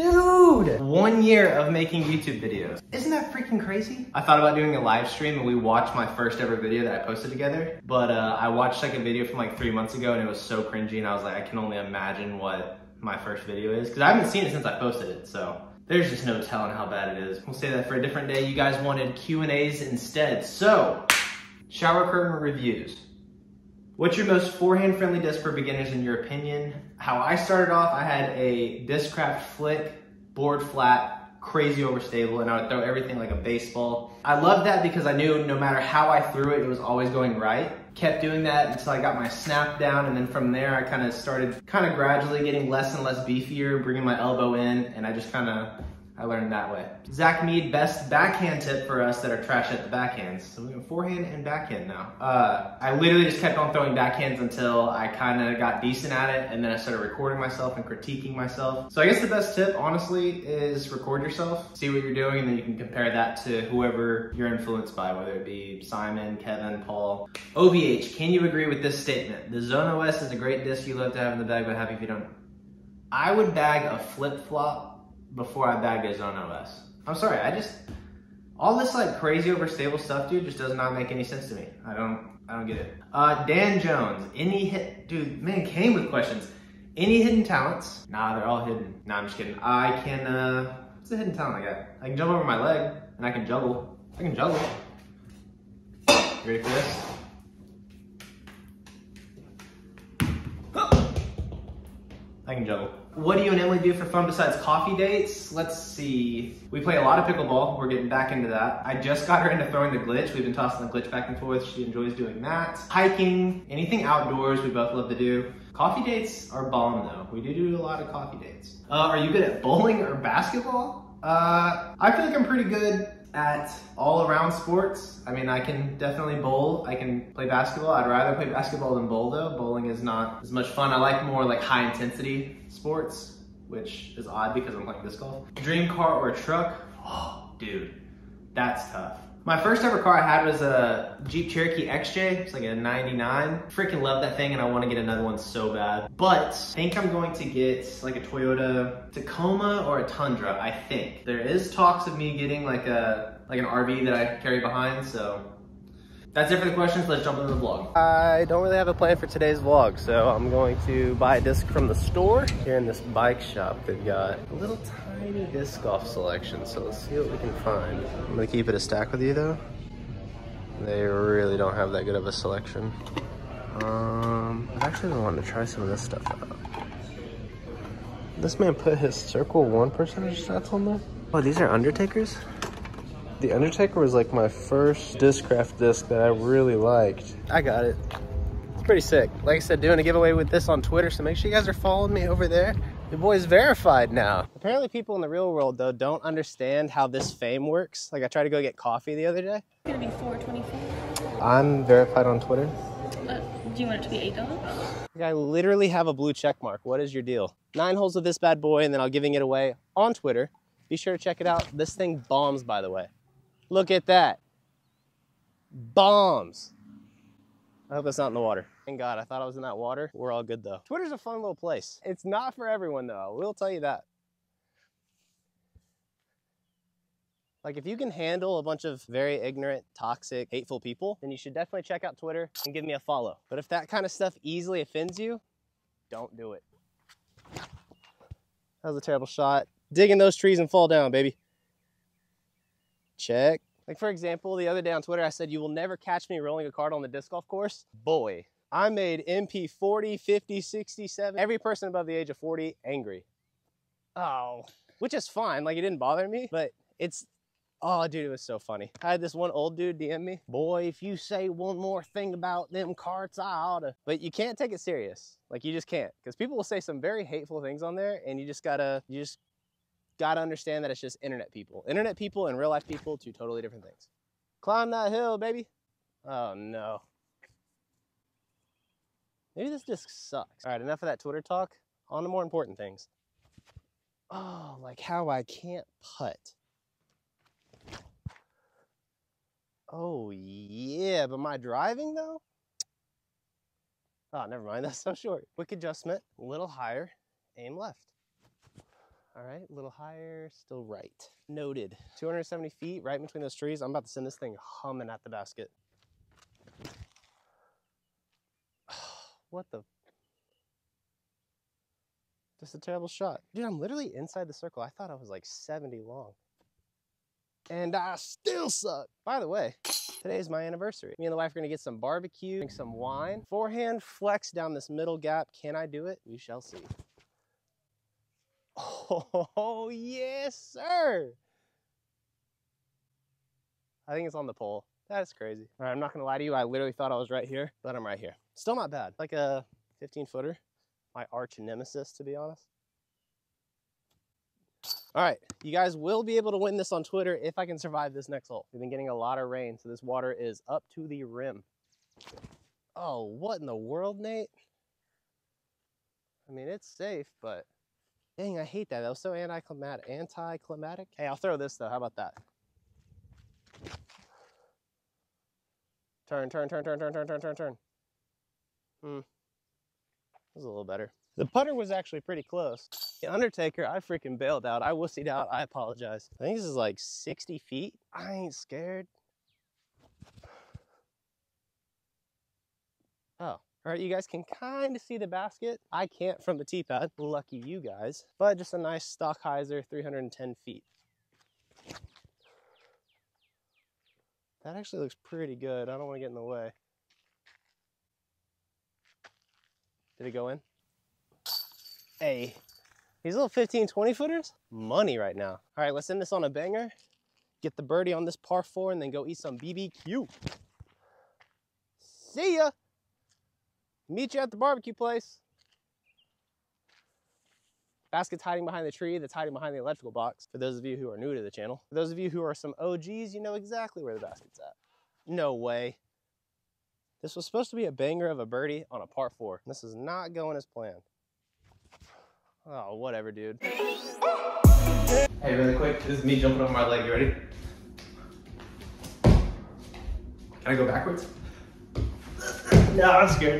Dude, one year of making YouTube videos. Isn't that freaking crazy? I thought about doing a live stream and we watched my first ever video that I posted together. But uh, I watched like a video from like three months ago and it was so cringy and I was like, I can only imagine what my first video is. Cause I haven't seen it since I posted it, so. There's just no telling how bad it is. We'll say that for a different day. You guys wanted Q&As instead. So, shower curtain reviews. What's your most forehand friendly disc for beginners in your opinion? How I started off, I had a Discraft Flick, board flat, crazy overstable, and I would throw everything like a baseball. I loved that because I knew no matter how I threw it, it was always going right. Kept doing that until I got my snap down, and then from there I kind of started kind of gradually getting less and less beefier, bringing my elbow in, and I just kind of I learned that way. Zach Mead, best backhand tip for us that are trash at the backhands. So we have forehand and backhand now. Uh, I literally just kept on throwing backhands until I kind of got decent at it and then I started recording myself and critiquing myself. So I guess the best tip, honestly, is record yourself, see what you're doing, and then you can compare that to whoever you're influenced by, whether it be Simon, Kevin, Paul. OVH, can you agree with this statement? The Zone OS is a great disc you love to have in the bag, but happy if you don't. I would bag a flip flop before I bag his own OS. I'm sorry, I just, all this like crazy overstable stuff, dude, just does not make any sense to me. I don't, I don't get it. Uh, Dan Jones, any hit, dude, man came with questions. Any hidden talents? Nah, they're all hidden. Nah, I'm just kidding. I can, uh, what's a hidden talent I got? I can jump over my leg and I can juggle. I can juggle. You ready for this? I can juggle. What do you and Emily do for fun besides coffee dates? Let's see. We play a lot of pickleball. We're getting back into that. I just got her into throwing the glitch. We've been tossing the glitch back and forth. She enjoys doing that. Hiking, anything outdoors we both love to do. Coffee dates are bomb though. We do do a lot of coffee dates. Uh, are you good at bowling or basketball? Uh, I feel like I'm pretty good at all around sports. I mean, I can definitely bowl. I can play basketball. I'd rather play basketball than bowl though. Bowling is not as much fun. I like more like high intensity sports, which is odd because I'm playing disc golf. Dream car or truck? Oh, dude, that's tough. My first ever car I had was a Jeep Cherokee XJ. It's like a 99. Freaking love that thing and I want to get another one so bad. But I think I'm going to get like a Toyota Tacoma or a Tundra, I think. There is talks of me getting like a like an RV that I carry behind, so that's it for the questions. Let's jump into the vlog. I don't really have a plan for today's vlog, so I'm going to buy a disc from the store. Here in this bike shop, they've got a little tiny disc golf selection, so let's see what we can find. I'm gonna keep it a stack with you though. They really don't have that good of a selection. Um, I've actually been wanting to try some of this stuff out. This man put his Circle 1 percentage stats on there? Oh, these are Undertakers? The Undertaker was like my first Discraft disc that I really liked. I got it. It's pretty sick. Like I said, doing a giveaway with this on Twitter, so make sure you guys are following me over there. The boy's verified now. Apparently people in the real world though don't understand how this fame works. Like I tried to go get coffee the other day. It's gonna be 424. I'm verified on Twitter. Uh, do you want it to be eight dollars? I literally have a blue check mark. What is your deal? Nine holes of this bad boy and then I'll giving it away on Twitter. Be sure to check it out. This thing bombs by the way. Look at that. Bombs. I hope that's not in the water. Thank God, I thought I was in that water. We're all good though. Twitter's a fun little place. It's not for everyone though, we'll tell you that. Like if you can handle a bunch of very ignorant, toxic, hateful people, then you should definitely check out Twitter and give me a follow. But if that kind of stuff easily offends you, don't do it. That was a terrible shot. Dig in those trees and fall down, baby. Check. Like for example, the other day on Twitter, I said, you will never catch me rolling a cart on the disc golf course. Boy, I made MP 40, 50, 67, every person above the age of 40 angry. Oh, which is fine. Like it didn't bother me, but it's, oh dude, it was so funny. I had this one old dude DM me, boy, if you say one more thing about them carts, I oughta. But you can't take it serious. Like you just can't. Because people will say some very hateful things on there and you just gotta, you just got to understand that it's just internet people. Internet people and real life people, two totally different things. Climb that hill, baby. Oh, no. Maybe this disc sucks. All right, enough of that Twitter talk. On to more important things. Oh, like how I can't putt. Oh, yeah, but my driving, though? Oh, never mind. That's so short. Quick adjustment, a little higher, aim left. All right, a little higher, still right. Noted. 270 feet right between those trees. I'm about to send this thing humming at the basket. what the? Just a terrible shot. Dude, I'm literally inside the circle. I thought I was like 70 long. And I still suck. By the way, today is my anniversary. Me and the wife are gonna get some barbecue, drink some wine. Forehand flex down this middle gap. Can I do it? We shall see. Oh, yes, sir. I think it's on the pole. That's crazy. All right, I'm not gonna lie to you. I literally thought I was right here, but I'm right here. Still not bad. Like a 15 footer. My arch nemesis, to be honest. All right, you guys will be able to win this on Twitter if I can survive this next hole. We've been getting a lot of rain, so this water is up to the rim. Oh, what in the world, Nate? I mean, it's safe, but dang, I hate that. That was so anticlimactic. Anticlimactic? Hey, I'll throw this though. How about that? Turn, turn, turn, turn, turn, turn, turn, turn, turn. Hmm. That was a little better. The putter was actually pretty close. The Undertaker, I freaking bailed out. I wussied out. I apologize. I think this is like 60 feet. I ain't scared. Oh, all right, you guys can kind of see the basket. I can't from the tee pad. Lucky you guys. But just a nice stock hyzer 310 feet. That actually looks pretty good. I don't want to get in the way. Did it go in? Hey, these little 15, 20 footers, money right now. All right, let's end this on a banger. Get the birdie on this par four and then go eat some BBQ. See ya. Meet you at the barbecue place. Basket's hiding behind the tree that's hiding behind the electrical box. For those of you who are new to the channel. For those of you who are some OGs, you know exactly where the basket's at. No way. This was supposed to be a banger of a birdie on a par four. This is not going as planned. Oh, whatever, dude. Hey, really quick, this is me jumping over my leg. You ready? Can I go backwards? no, I'm scared.